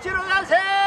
tiro da zero!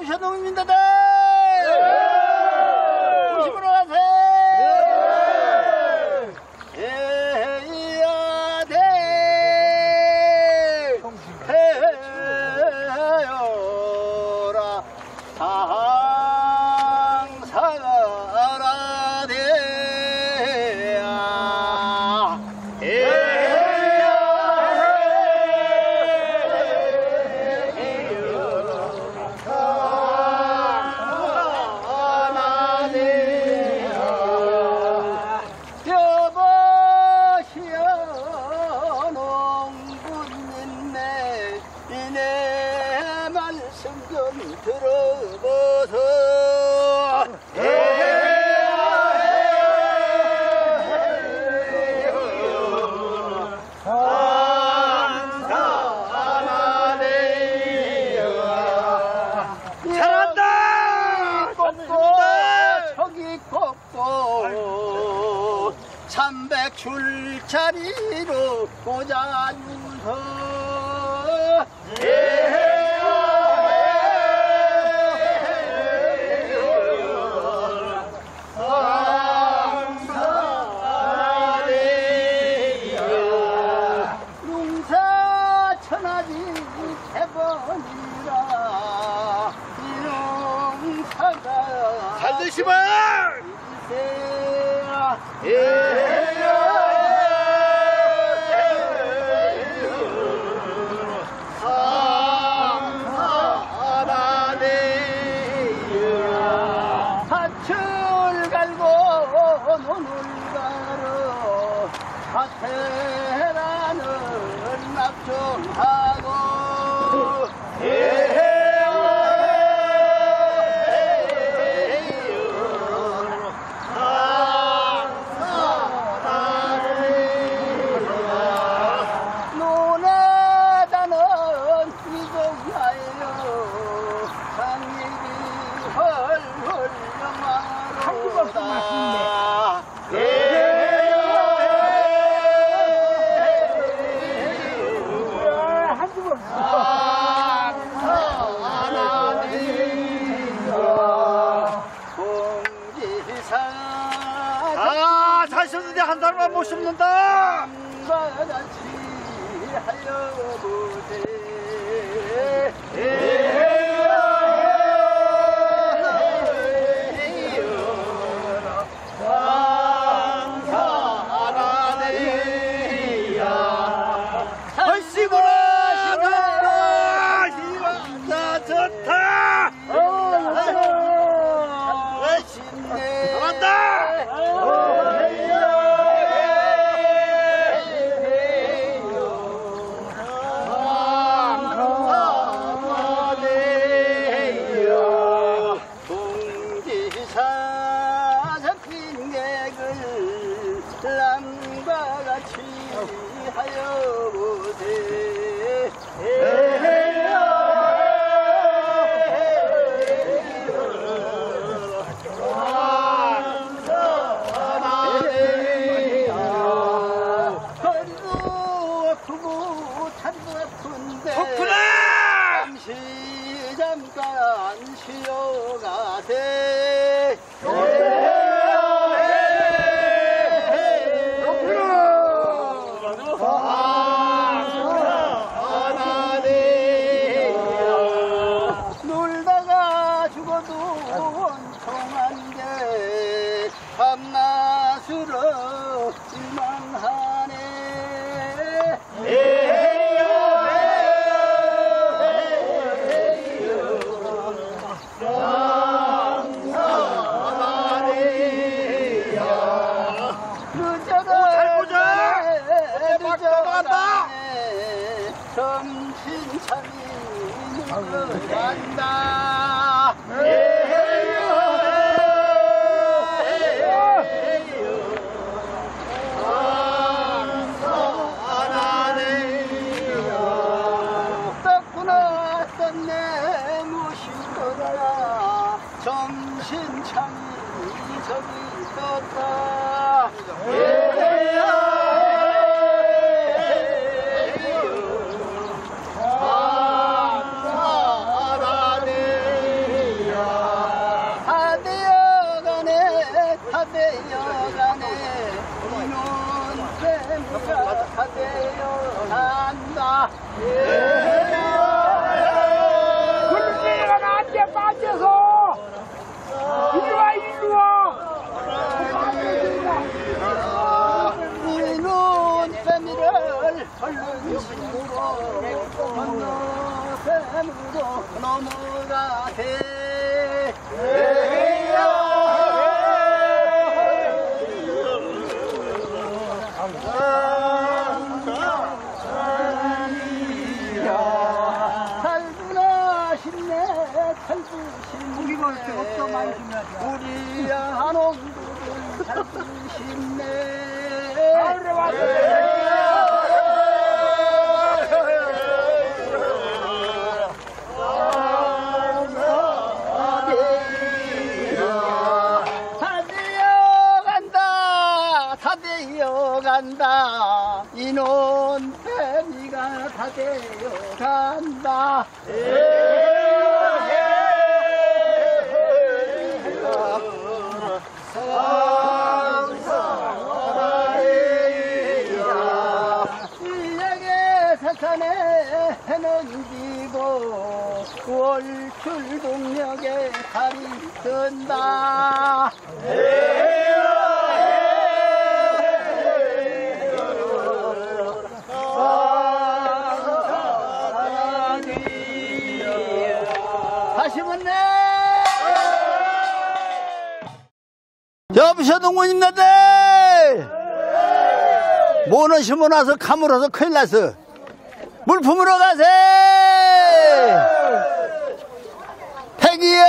오셔놓습니다. Uh, 아 사셨는데 한 달만 못 심는다. 하여 보세 정신 차리는 간다. 떴 굴레가 나한테 빠져서 이리 와 이리 와. 이눈 빼미를 얼른 힘으로 건너편으로 넘어가세 싶네 살구 싶네 없어, 많이 심네. 우리 한옥들은 살구 싶네 가을에 왔어. 다 되어간다 다 되어간다 간다 이놈 뱀이가 다 되어 간다 이 지고 월출 동력에 달이 만내 여보셔 동무님네들. 모너 심어놔서 가물어서 큰일 났어 물 품으러 가세! 백이여!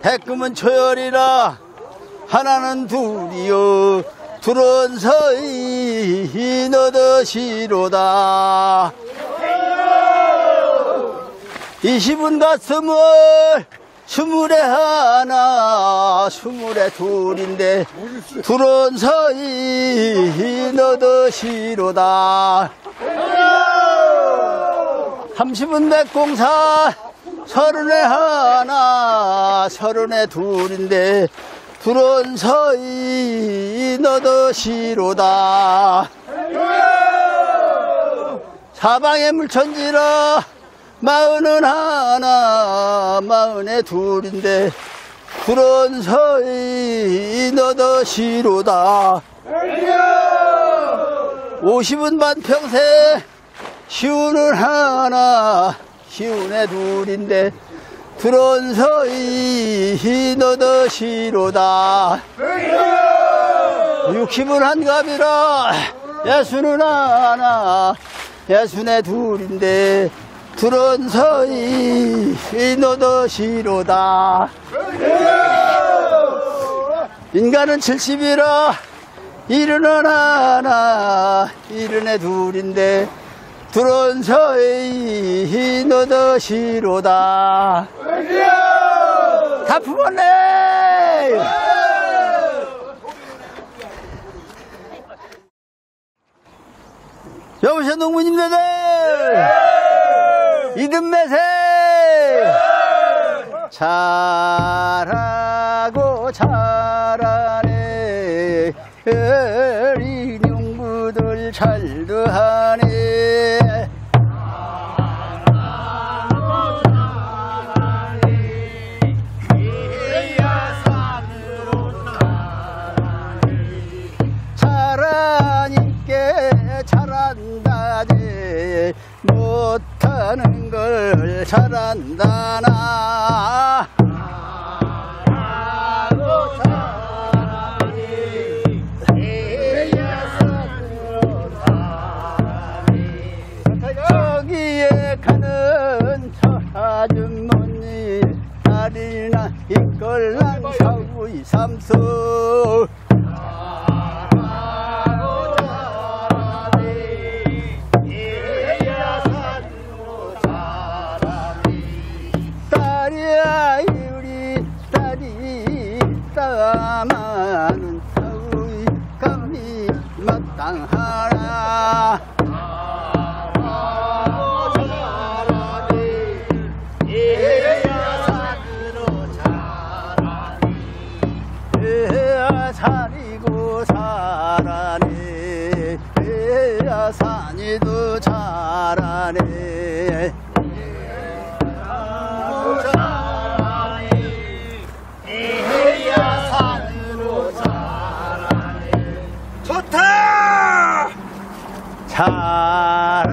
백금은 초열이라 하나는 둘이여 둘은 서이 너더시로다. 이십은 가슴을 스물에 하나 스물에 둘인데 둘은 서이 너더시로다. 삼십은 백공사 서른에 하나 서른에 둘인데 둘은 서이 너더시로다. 사방에 물천지라 마흔은 하나 마흔에 둘인데 둘은 서이 너더시로다. 오십은 반평생 시운은 하나 시운에 둘인데 둘은 서이 너더시로다. 육십은 한갑이라 예수는 하나 예수네 둘인데 둘은 서이 너더시로다. 인간은 칠십이라 이르는 하나 이르네 둘인데 둘은 서이 너더시로다. 다 품었네! 여보세요 농부님들 이듬매세 잘하고 잘하네 어린 용부들 잘도 하네 잘한다나. 저기에 가는 저 아주머니 아리나 이걸랑 사구이 삼수 산이도 잘하네. 좋다! 잘